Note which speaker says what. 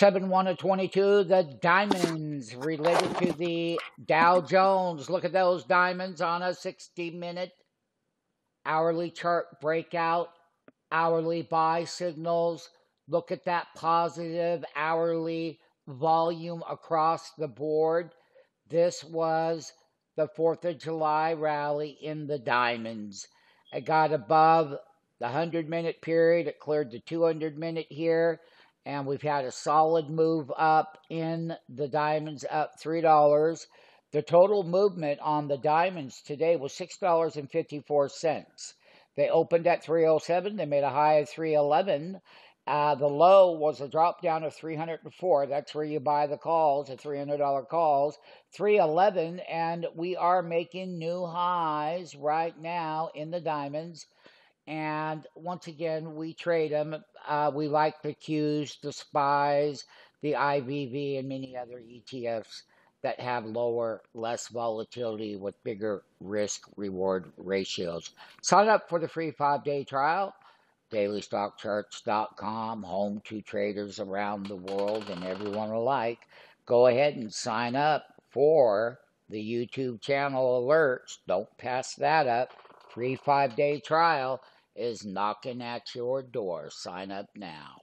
Speaker 1: 7 1 of 22, the diamonds related to the Dow Jones. Look at those diamonds on a 60 minute hourly chart breakout, hourly buy signals. Look at that positive hourly volume across the board. This was the 4th of July rally in the diamonds. It got above the 100 minute period, it cleared the 200 minute here and we've had a solid move up in the diamonds up $3. The total movement on the diamonds today was $6.54. They opened at 307, they made a high of 311. Uh, the low was a drop down of 304. That's where you buy the calls, the $300 calls. 311, and we are making new highs right now in the diamonds. And once again, we trade them. Uh, we like the Qs, the SPYs, the IVV, and many other ETFs that have lower, less volatility with bigger risk reward ratios. Sign up for the free five day trial. DailyStockCharts.com, home to traders around the world and everyone alike. Go ahead and sign up for the YouTube channel alerts. Don't pass that up. Free five day trial is knocking at your door. Sign up now.